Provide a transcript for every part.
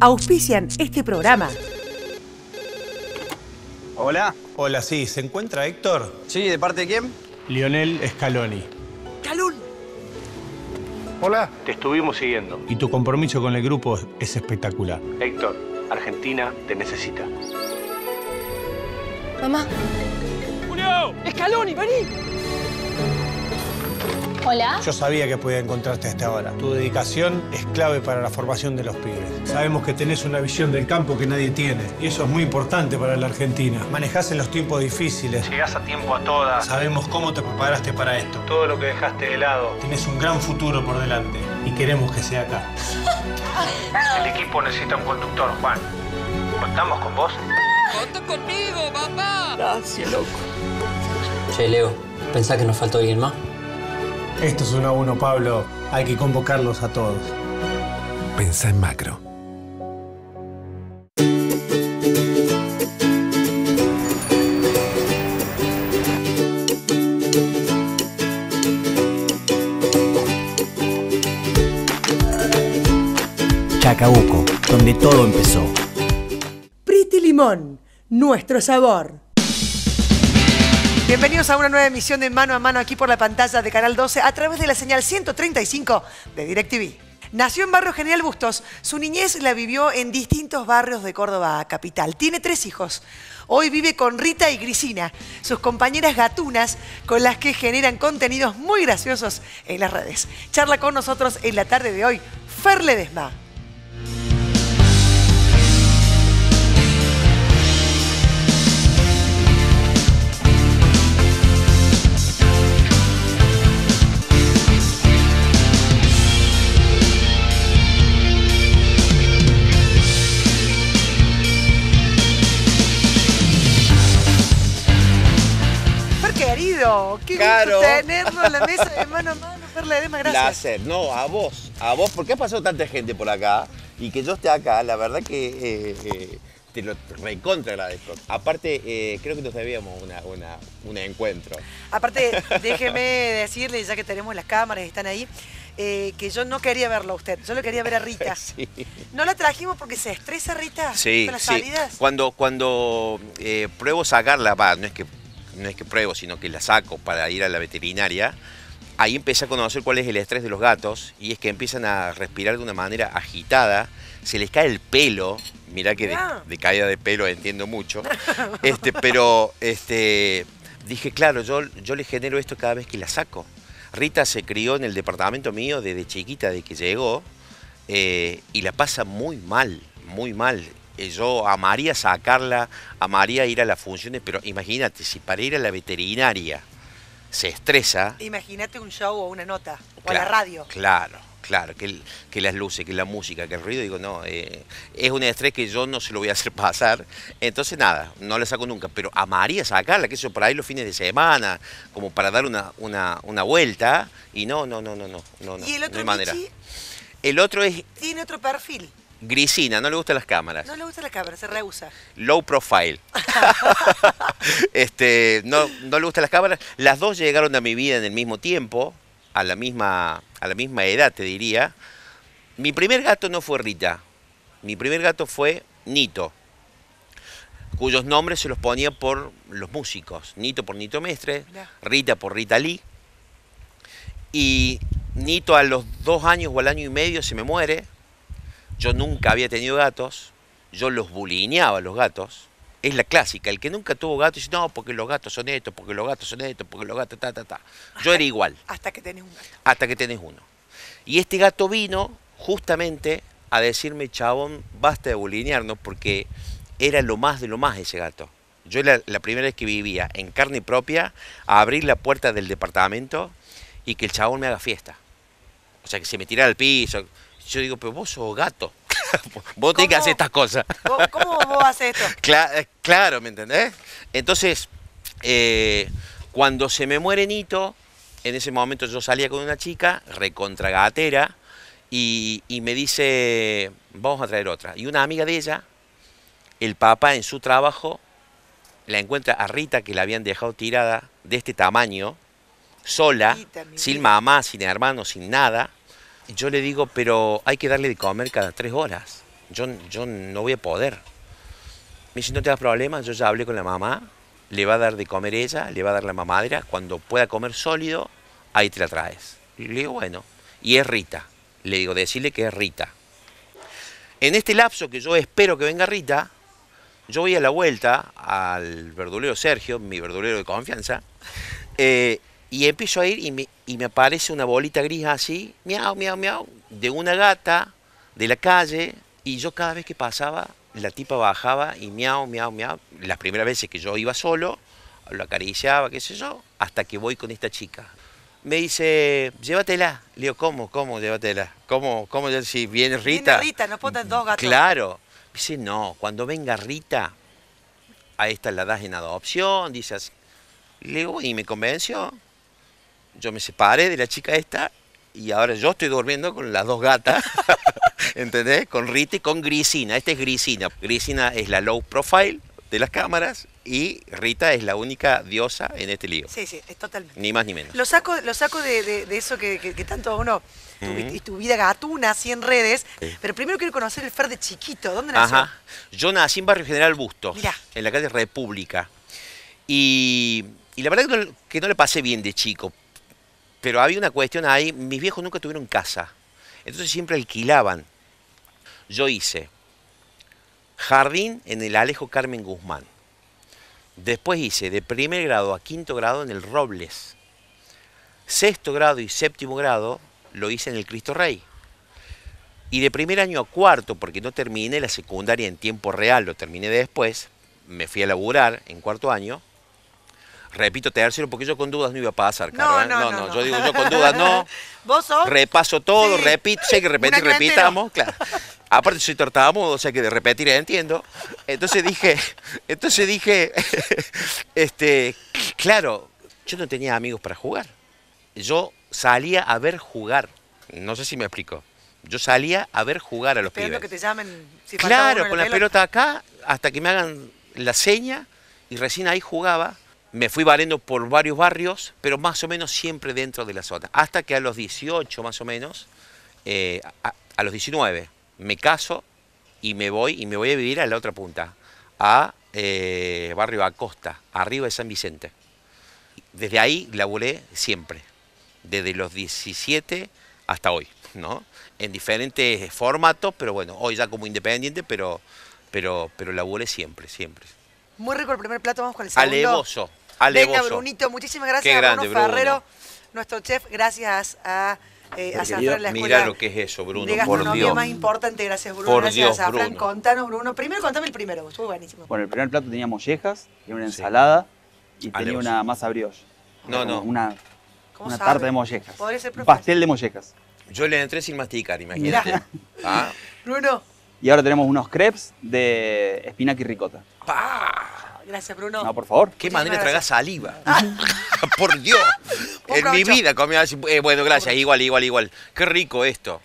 Auspician este programa. Hola. Hola, sí. ¿Se encuentra Héctor? Sí, ¿de parte de quién? Lionel Scaloni. ¡Calún! Hola. Te estuvimos siguiendo. Y tu compromiso con el grupo es espectacular. Héctor, Argentina te necesita. Mamá. ¡Julio! ¡Escaloni, vení! Hola. Yo sabía que podía encontrarte a esta hora. Tu dedicación es clave para la formación de los pibes. Sabemos que tenés una visión del campo que nadie tiene. Y eso es muy importante para la Argentina. Manejás en los tiempos difíciles. Llegás a tiempo a todas. Sabemos cómo te preparaste para esto. Todo lo que dejaste de lado. Tenés un gran futuro por delante. Y queremos que sea acá. El equipo necesita un conductor, Juan. ¿Contamos con vos? ¡Contá conmigo, papá! Gracias, loco. Che, Leo, ¿pensás que nos faltó alguien más? Esto es un a uno, Pablo. Hay que convocarlos a todos. Pensá en macro. Chacabuco, donde todo empezó. Priti Limón, nuestro sabor. Bienvenidos a una nueva emisión de Mano a Mano aquí por la pantalla de Canal 12 a través de la señal 135 de DirecTV. Nació en Barrio General Bustos. Su niñez la vivió en distintos barrios de Córdoba capital. Tiene tres hijos. Hoy vive con Rita y Grisina, sus compañeras gatunas con las que generan contenidos muy graciosos en las redes. Charla con nosotros en la tarde de hoy, Fer Ledesma. En la mesa de mano a mano. Fer Ledesma, gracias. Placer. No, a vos. A vos, porque ha pasado tanta gente por acá y que yo esté acá, la verdad que eh, eh, te lo recontra agradezco. Aparte, eh, creo que nos debíamos una, una- un encuentro. Aparte, déjeme decirle, ya que tenemos las cámaras están ahí, eh, que yo no quería verlo a usted, yo lo quería ver a Rita. Sí. ¿No la trajimos porque se estresa Rita Sí, con las sí. salidas? Cuando, cuando eh, pruebo sacarla, va, no es que no es que pruebo, sino que la saco para ir a la veterinaria, ahí empecé a conocer cuál es el estrés de los gatos y es que empiezan a respirar de una manera agitada, se les cae el pelo, mirá que de, de caída de pelo entiendo mucho, este, pero este, dije, claro, yo, yo le genero esto cada vez que la saco. Rita se crió en el departamento mío desde chiquita, de que llegó, eh, y la pasa muy mal, muy mal. Eh, Yo amaría sacarla, amaría ir a las funciones, pero imagínate, si para ir a la veterinaria se estresa. Imagínate un show o una nota, o a la radio. Claro, claro, que, que las luces, que la música, que el ruido, digo, no, eh, es un estrés que yo no se lo voy a hacer pasar. Entonces, nada, no la saco nunca, pero amaría sacarla, que eso por ahí los fines de semana, como para dar una, una, una vuelta, y no, no, no, no, no, no, no, y el no otro hay manera. El otro es tiene otro perfil. Grisina, no le gustan las cámaras. No le gusta la cámara, se rehúsa. Low profile. este, no, no le gustan las cámaras. Las dos llegaron a mi vida en el mismo tiempo, a la misma, a la misma edad, te diría. Mi primer gato no fue Rita. Mi primer gato fue Nito, cuyos nombres se los ponía por los músicos. Nito por Nito Mestre, Mirá. Rita por Rita Lee. Y Nito a los dos años o al año y medio se me muere. Yo nunca había tenido gatos. Yo los bulineaba a los gatos. Es la clásica. El que nunca tuvo gatos dice, no, porque los gatos son estos, porque los gatos son estos, porque los gatos ta, ta, ta. Yo era igual, Hasta que tenés un gato. hasta que tenés uno. Y este gato vino justamente a decirme, chabón, basta de bulinearnos, porque era lo más de lo más ese gato. Yo era la primera vez que vivía en carne propia a abrir la puerta del departamento y que el chabón me haga fiesta. O sea, que se me tirara al piso. Yo digo, pero vos sos gato. vos tenés que hacer estas cosas. ¿Vos- ¿Cómo vos haces esto? Cla- eh, claro, ¿me entendés? Entonces, eh, cuando se me muere Nito, en ese momento yo salía con una chica, recontra gatera, y, y me dice, vamos a traer otra. Y una amiga de ella, el papá en su trabajo, la encuentra a Rita, que la habían dejado tirada de este tamaño, sola, Rita, sin mamá, sin hermano, sin nada. Yo le digo, pero hay que darle de comer cada tres horas. Yo, yo no voy a poder. Me dice, no te das problema, yo ya hablé con la mamá, le va a dar de comer ella, le va a dar la mamadera, cuando pueda comer sólido, ahí te la traes. Y le digo, bueno, y es Rita. Le digo, decirle que es Rita. En este lapso que yo espero que venga Rita, yo voy a la vuelta al verdulero Sergio, mi verdulero de confianza, eh, y empiezo a ir y me, y me aparece una bolita gris así, miau, miau, miau, de una gata de la calle, y yo cada vez que pasaba, la tipa bajaba y miau, miau, miau. Las primeras veces que yo iba solo, lo acariciaba, qué sé yo, hasta que voy con esta chica. Me dice, llévatela. Le digo, ¿cómo? ¿Cómo llévatela? ¿Cómo? ¿Cómo? Si viene Rita. Viene Rita, no ponen dos gatos. Claro. Dice, no, cuando venga Rita, a esta la das en adopción, dice así. Le digo, y me convenció. Yo me separé de la chica esta y ahora yo estoy durmiendo con las dos gatas, ¿entendés? Con Rita y con Grisina. Esta es Grisina. Grisina es la low profile de las cámaras y Rita es la única diosa en este lío. Sí, sí, es totalmente. Ni más ni menos. Lo saco, lo saco de, de- de eso que, que- que tanto uno, tu, tu vida gatuna así en redes, Sí. pero primero quiero conocer el Fer de chiquito. ¿Dónde nació? Ajá. Yo nací en Barrio General Bustos, Mirá. en la calle República. Y, y la verdad que no, que no le pasé bien de chico. Pero había una cuestión ahí, mis viejos nunca tuvieron casa. Entonces siempre alquilaban. Yo hice jardín en el Alejo Carmen Guzmán. Después hice de primer grado a quinto grado en el Robles. Sexto grado y séptimo grado lo hice en el Cristo Rey. Y de primer año a cuarto, porque no terminé la secundaria en tiempo real, lo terminé después, me fui a laburar en cuarto año. Repito tercero, porque yo con dudas no iba a pasar, No, Caro, ¿eh? no, no, no. yo digo, yo con dudas no. ¿Vos sos? Repaso todo, repito, sé que repetir, repitamos, claro. Aparte soy tartamudo, o sea que de repetir entiendo. Entonces dije, entonces dije, este, claro, yo no tenía amigos para jugar. Yo salía a ver jugar. No sé si me explico. Yo salía a ver jugar a los Esperando pibes. que te llamen. Si Claro, con la pelota acá, hasta que me hagan la seña, y recién ahí jugaba. Me fui valiendo por varios barrios, pero más o menos siempre dentro de la zona. Hasta que a los 18 más o menos, eh, a, a los 19, me caso y me voy y me voy a vivir a la otra punta, a eh, Barrio Acosta, arriba de San Vicente. Desde ahí laburé siempre, desde los 17 hasta hoy, ¿no? En diferentes formatos, pero bueno, hoy ya como independiente, pero, pero, pero laburé siempre, siempre. Muy rico el primer plato, vamos con el segundo. Alevoso, alevoso. Venga, Brunito, muchísimas gracias Qué a grande, Bruno Bruno. Ferrero, nuestro chef, gracias a, eh, a Querido, Zafran, la escuela Mira lo que es eso, Bruno, de por Dios. más importante, gracias Bruno, Por gracias Dios, a Zafran. Bruno. Contanos, Bruno. Primero contame el primero, estuvo buenísimo. Bueno, el primer plato tenía mollejas, tenía una Sí. ensalada y tenía Alevoso. una masa brioche. No, no. Una, ¿Cómo una sabe? tarta de mollejas. Podría ser Un profe. pastel de mollejas. Yo le entré sin masticar, imagínate. Ah, Bruno, Y ahora tenemos unos crepes de espinaca y ricota. pa. Gracias Bruno. No, por favor. Qué manera de tragar gracias. saliva. por Dios. En mi vida comía así. eh, bueno, gracias. Igual, igual, igual. Qué rico esto.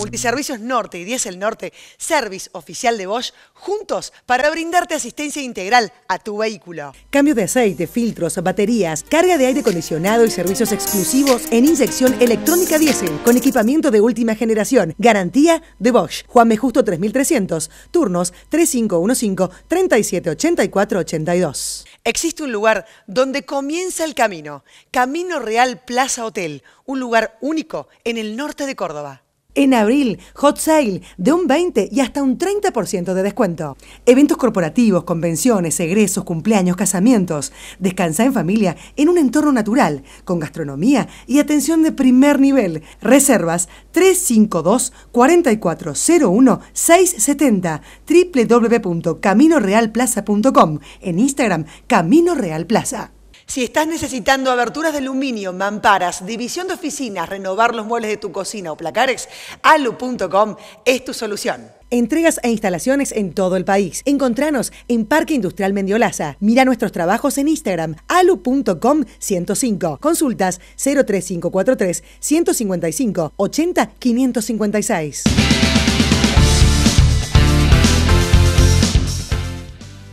Multiservicios Norte y Diesel Norte, Service oficial de Bosch, juntos para brindarte asistencia integral a tu vehículo. Cambio de aceite, filtros, baterías, carga de aire acondicionado y servicios exclusivos en inyección electrónica diésel con equipamiento de última generación. Garantía de Bosch. Juan B. Justo 3300. Turnos 3515-3784-82. Existe un lugar donde comienza el camino. Camino Real Plaza Hotel. Un lugar único en el norte de Córdoba. En abril, hot sale de un 20 y hasta un 30% de descuento. Eventos corporativos, convenciones, egresos, cumpleaños, casamientos. Descansa en familia en un entorno natural, con gastronomía y atención de primer nivel. Reservas 352-4401-670 www.caminorealplaza.com En Instagram, Camino Real Plaza. Si estás necesitando aberturas de aluminio, mamparas, división de oficinas, renovar los muebles de tu cocina o placares, alu.com es tu solución. Entregas e instalaciones en todo el país. Encontranos en Parque Industrial Mendiolaza. Mira nuestros trabajos en Instagram, alu.com 105. Consultas 03543 155 80 556.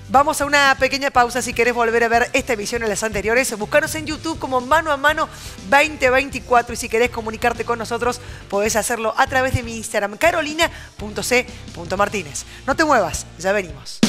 Vamos a una pequeña pausa si querés volver a ver esta emisión en las anteriores. Buscanos en YouTube como Mano a Mano 2024 y si querés comunicarte con nosotros podés hacerlo a través de mi Instagram carolina.c.martínez. No te muevas, ya venimos.